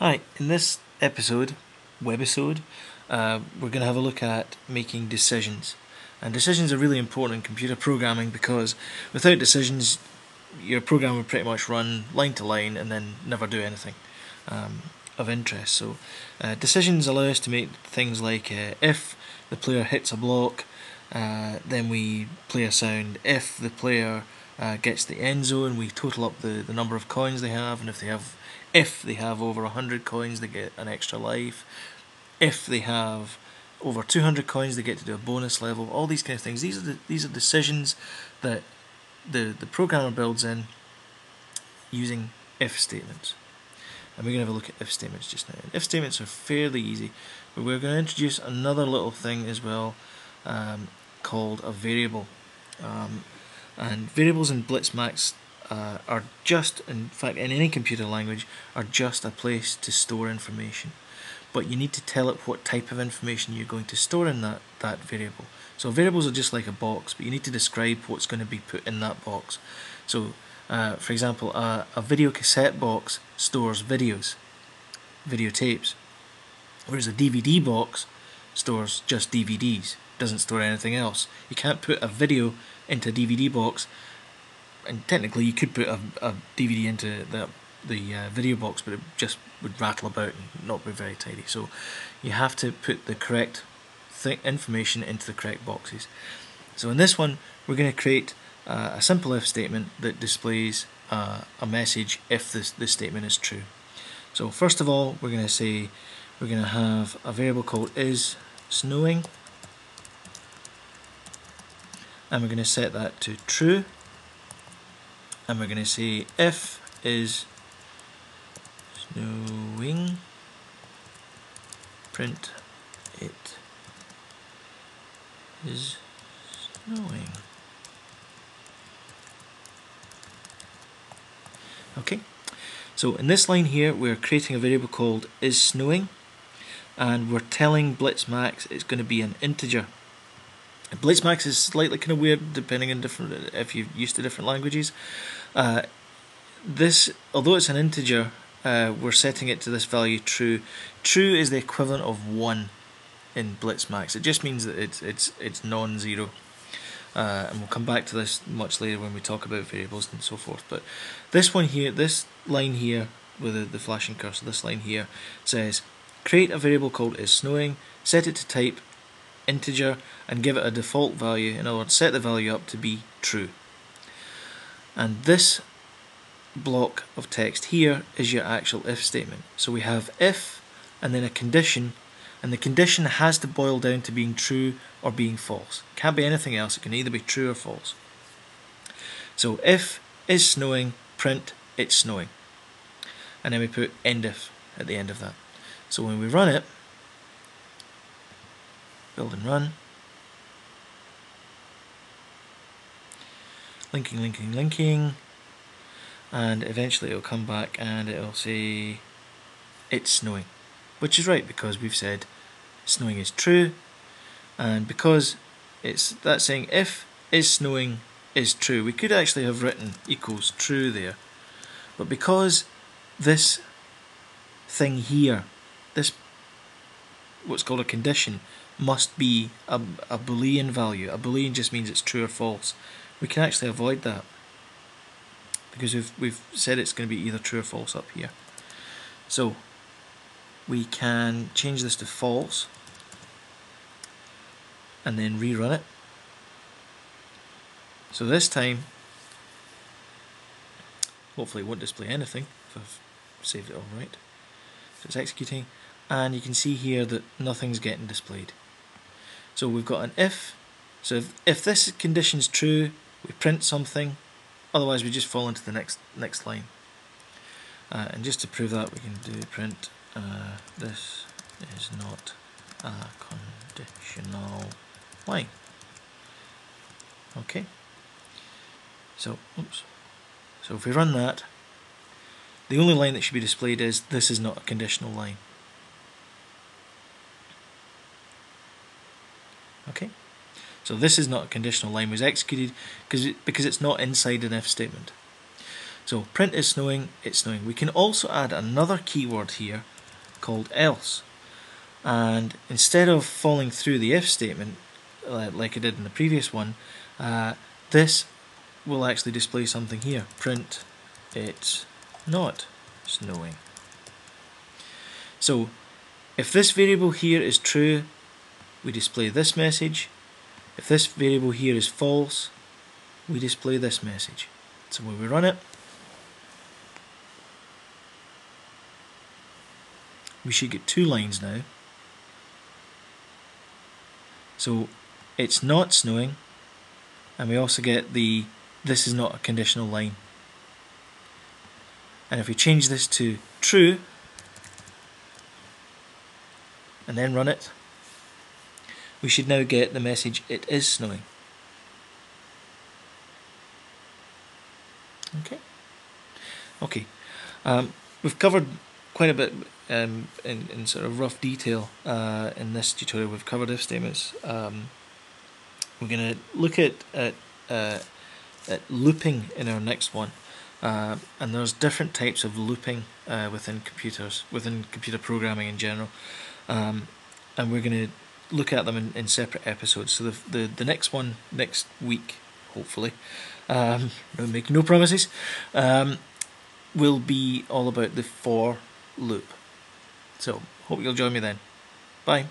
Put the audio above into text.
Hi, in this episode, webisode, uh, we're going to have a look at making decisions. And decisions are really important in computer programming because without decisions, your program would pretty much run line to line and then never do anything um, of interest. So, uh, decisions allow us to make things like uh, if the player hits a block, uh, then we play a sound. If the player uh, gets the end zone, we total up the, the number of coins they have, and if they have if they have over 100 coins, they get an extra life. If they have over 200 coins, they get to do a bonus level. All these kind of things. These are the these are decisions that the the programmer builds in using if statements. And we're going to have a look at if statements just now. if statements are fairly easy, but we're going to introduce another little thing as well um, called a variable. Um, and variables in BlitzMax uh, are just, in fact, in any computer language, are just a place to store information. But you need to tell it what type of information you're going to store in that, that variable. So variables are just like a box, but you need to describe what's going to be put in that box. So, uh, for example, a, a video cassette box stores videos, videotapes, whereas a DVD box stores just DVDs, doesn't store anything else. You can't put a video into a DVD box and technically you could put a, a DVD into the the uh, video box, but it just would rattle about and not be very tidy. So you have to put the correct th information into the correct boxes. So in this one, we're going to create uh, a simple if statement that displays uh, a message if this, this statement is true. So first of all, we're going to say we're going to have a variable called is snowing, and we're going to set that to true. And we're going to say if is snowing. Print it is snowing. Okay. So in this line here we're creating a variable called is snowing. And we're telling BlitzMax it's going to be an integer BlitzMax is slightly kind of weird depending on different if you're used to different languages. Uh, this, although it's an integer, uh, we're setting it to this value true. True is the equivalent of one in BlitzMax. It just means that it's it's it's non-zero. Uh, and we'll come back to this much later when we talk about variables and so forth. But this one here, this line here with the, the flashing cursor, this line here says create a variable called is snowing, set it to type integer and give it a default value, in other words set the value up to be true. And this block of text here is your actual if statement. So we have if and then a condition and the condition has to boil down to being true or being false. It can't be anything else, it can either be true or false. So if is snowing, print it's snowing. And then we put end if at the end of that. So when we run it, build and run. Linking, linking, linking. And eventually it'll come back and it'll say it's snowing. Which is right because we've said snowing is true. And because it's that saying if is snowing is true, we could actually have written equals true there. But because this thing here, this what's called a condition, must be a, a Boolean value. A Boolean just means it's true or false. We can actually avoid that because we've, we've said it's going to be either true or false up here. So we can change this to false and then rerun it. So this time, hopefully it won't display anything if I've saved it all right. So it's executing and you can see here that nothing's getting displayed. So we've got an if. So if, if this condition is true, we print something. Otherwise, we just fall into the next next line. Uh, and just to prove that, we can do print uh, this is not a conditional line. Okay. So, oops. So if we run that, the only line that should be displayed is this is not a conditional line. Okay, so this is not a conditional line was executed because it, because it's not inside an if statement. So print is snowing, it's snowing. We can also add another keyword here called else. And instead of falling through the if statement, uh, like I did in the previous one, uh, this will actually display something here. Print it's not snowing. So if this variable here is true, we display this message. If this variable here is false, we display this message. So when we run it, we should get two lines now. So it's not snowing, and we also get the this is not a conditional line. And if we change this to true, and then run it, we should now get the message it is snowing. Okay. Okay. Um, we've covered quite a bit um, in, in sort of rough detail uh, in this tutorial. We've covered if statements. Um, we're going to look at at, uh, at looping in our next one. Uh, and there's different types of looping uh, within computers, within computer programming in general. Um, and we're going to look at them in, in separate episodes. So the, the, the next one, next week, hopefully, um, make no promises, um, will be all about the for loop. So, hope you'll join me then. Bye.